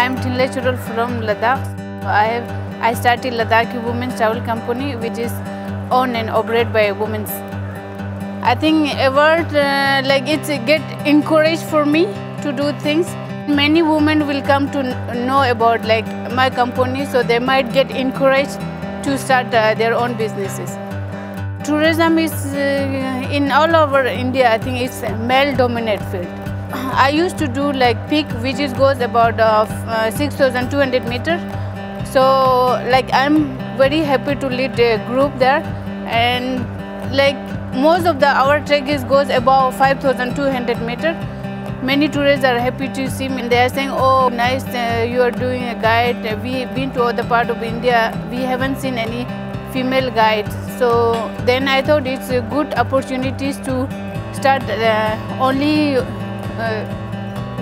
I'm Thinlas Chorol from Ladakh. I have I started Ladakhi Women's Travel Company, which is owned and operated by women. I think award uh, like it's get encouraged for me to do things. Many women will come to know about like my company, so they might get encouraged to start uh, their own businesses. Tourism is uh, in all over India. I think it's a male-dominated field. I used to do like peak, which is goes about uh, uh, 6,200 meter. So like I'm very happy to lead a group there, and like most of the our trek is goes above 5,200 meter. Many tourists are happy to see me. They are saying, "Oh, nice, uh, you are doing a guide. Uh, We been to other part of India. We haven't seen any female guides." So then I thought it's a good opportunities to start uh, only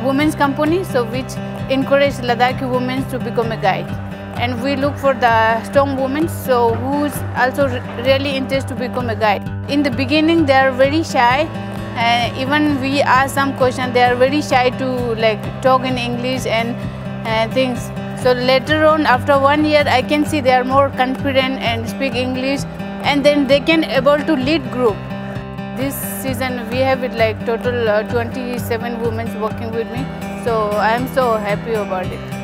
women's company, so which encourage Ladakhi women to become a guide. And we look for the strong women, so who's also really interested to become a guide. In the beginning, they are very shy. Uh, even we ask some question, they are very shy to like talk in English and uh, things. So later on, after one year, I can see they are more confident and speak English, and then they can able to lead group. This season we have like total uh, 27 women working with me, so I am so happy about it.